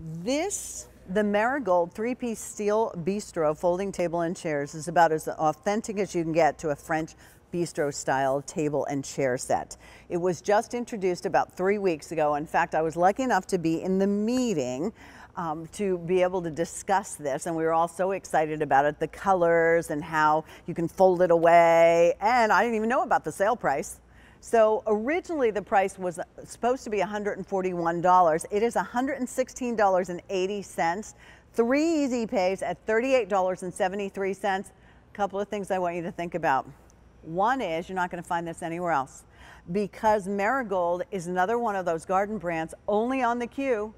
This, the Marigold three-piece steel bistro folding table and chairs is about as authentic as you can get to a French bistro style table and chair set. It was just introduced about three weeks ago. In fact, I was lucky enough to be in the meeting um, to be able to discuss this and we were all so excited about it, the colors and how you can fold it away. And I didn't even know about the sale price. So originally the price was uh, supposed to be $141. It is $116.80. Three easy pays at $38.73. A couple of things I want you to think about. One is you're not going to find this anywhere else because Marigold is another one of those garden brands only on the Q.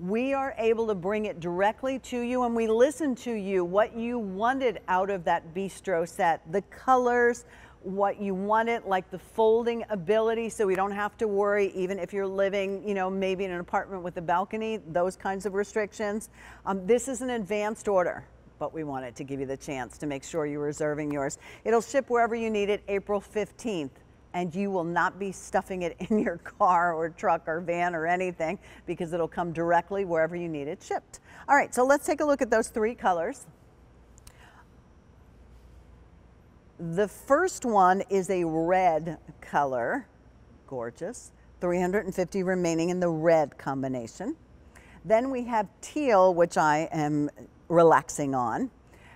We are able to bring it directly to you and we listen to you, what you wanted out of that bistro set, the colors, what you want it, like the folding ability, so we don't have to worry, even if you're living, you know, maybe in an apartment with a balcony, those kinds of restrictions. Um, this is an advanced order, but we wanted to give you the chance to make sure you're reserving yours. It'll ship wherever you need it April 15th and you will not be stuffing it in your car or truck or van or anything because it'll come directly wherever you need it shipped. All right, so let's take a look at those three colors. The first one is a red color, gorgeous, 350 remaining in the red combination. Then we have teal, which I am relaxing on.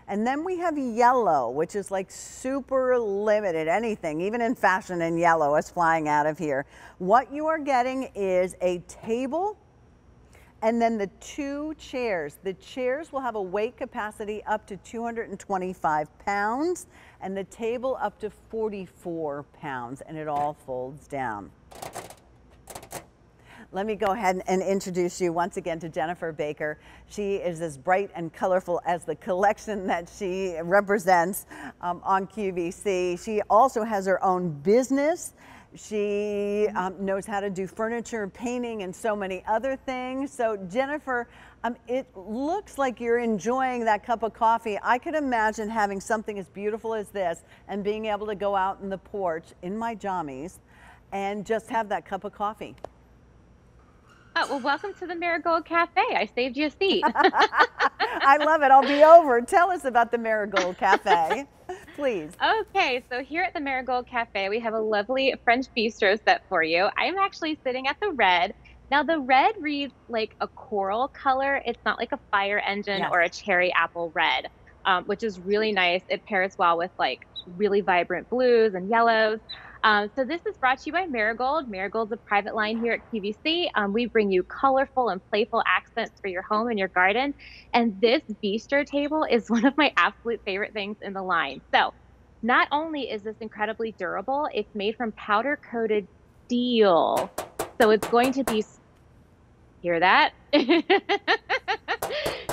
And then we have yellow, which is like super limited, anything, even in fashion and yellow is flying out of here. What you are getting is a table and then the two chairs. The chairs will have a weight capacity up to 225 pounds and the table up to 44 pounds and it all folds down. Let me go ahead and introduce you once again to Jennifer Baker. She is as bright and colorful as the collection that she represents um, on QVC. She also has her own business she um, knows how to do furniture, painting, and so many other things. So, Jennifer, um, it looks like you're enjoying that cup of coffee. I could imagine having something as beautiful as this and being able to go out in the porch in my jammies and just have that cup of coffee. Oh, well, welcome to the Marigold Cafe. I saved you a seat. I love it. I'll be over. Tell us about the Marigold Cafe please. Okay, so here at the Marigold Cafe, we have a lovely French bistro set for you. I'm actually sitting at the red. Now, the red reads like a coral color. It's not like a fire engine yes. or a cherry apple red, um, which is really nice. It pairs well with like really vibrant blues and yellows. Um, so this is brought to you by Marigold. Marigold's a private line here at QVC. Um, we bring you colorful and playful accents for your home and your garden. And this bistro table is one of my absolute favorite things in the line. So not only is this incredibly durable, it's made from powder coated steel. So it's going to be, hear that? so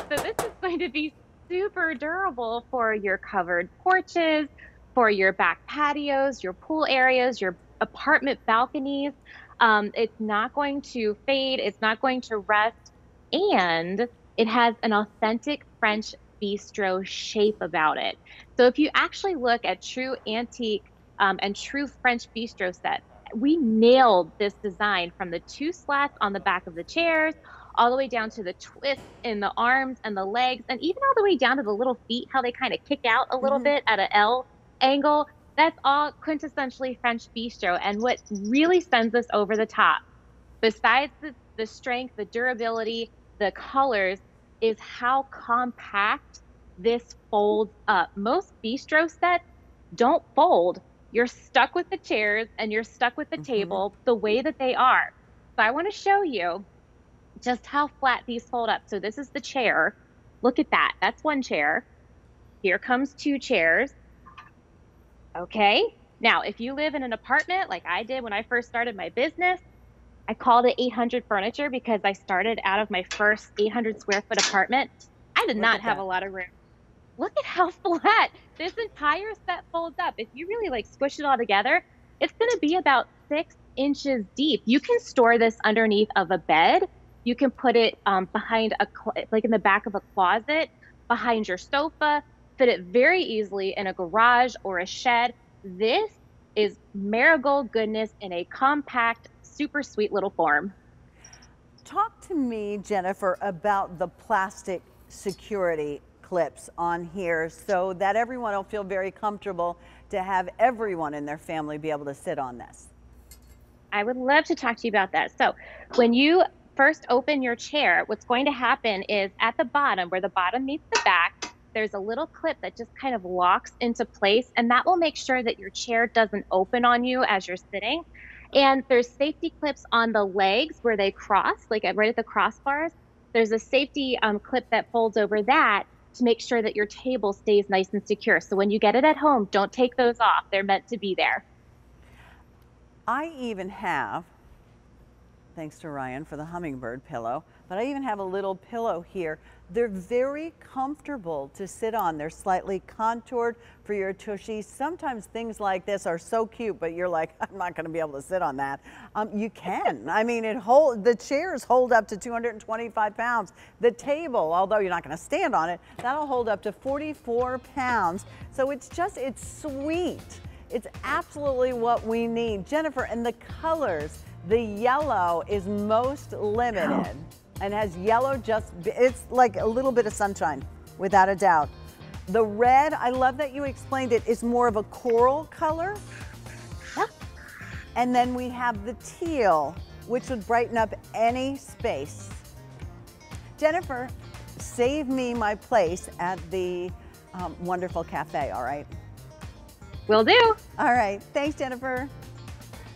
this is going to be super durable for your covered porches, for your back patios, your pool areas, your apartment balconies. Um, it's not going to fade, it's not going to rust, and it has an authentic French bistro shape about it. So if you actually look at true antique um, and true French bistro sets, we nailed this design from the two slats on the back of the chairs all the way down to the twist in the arms and the legs and even all the way down to the little feet how they kind of kick out a little mm-hmm. bit at an L angle, that's all quintessentially French bistro. And what really sends us over the top, besides the, the strength, the durability, the colors, is how compact this folds up. Most bistro sets don't fold. You're stuck with the chairs and you're stuck with the mm-hmm. table the way that they are. So I want to show you just how flat these fold up. So this is the chair. Look at that. That's one chair. Here comes two chairs. Okay. Now, if you live in an apartment like I did when I first started my business, I called it 800 furniture because I started out of my first 800 square foot apartment. I did Look not have that. a lot of room. Look at how flat this entire set folds up. If you really like squish it all together, it's going to be about six inches deep. You can store this underneath of a bed. You can put it um, behind a, like in the back of a closet, behind your sofa, fit it very easily in a garage or a shed. This is marigold goodness in a compact, super sweet little form. Talk to me, Jennifer, about the plastic security clips on here so that everyone will feel very comfortable to have everyone in their family be able to sit on this. I would love to talk to you about that. So, when you first open your chair, what's going to happen is at the bottom, where the bottom meets the back, there's a little clip that just kind of locks into place, and that will make sure that your chair doesn't open on you as you're sitting. And there's safety clips on the legs where they cross, like right at the crossbars. There's a safety um, clip that folds over that to make sure that your table stays nice and secure. So when you get it at home, don't take those off. They're meant to be there. I even have, thanks to Ryan for the hummingbird pillow, but I even have a little pillow here. They're very comfortable to sit on. They're slightly contoured for your tushy. Sometimes things like this are so cute, but you're like, I'm not going to be able to sit on that. Um, you can. I mean, it hold the chairs hold up to 225 pounds. The table, although you're not going to stand on it, that'll hold up to 44 pounds. So it's just, it's sweet. It's absolutely what we need. Jennifer, and the colors, the yellow is most limited and has yellow just, it's like a little bit of sunshine, without a doubt. The red, I love that you explained it, is more of a coral color. And then we have the teal, which would brighten up any space. Jennifer, save me my place at the um, wonderful cafe, all right? Will do. All right. Thanks, Jennifer.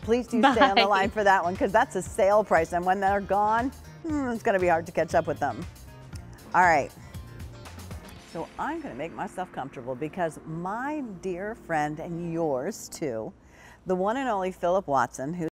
Please do stay on the line for that one because that's a sale price. And when they're gone, hmm, it's going to be hard to catch up with them. All right. So I'm going to make myself comfortable because my dear friend and yours too, the one and only Philip Watson, who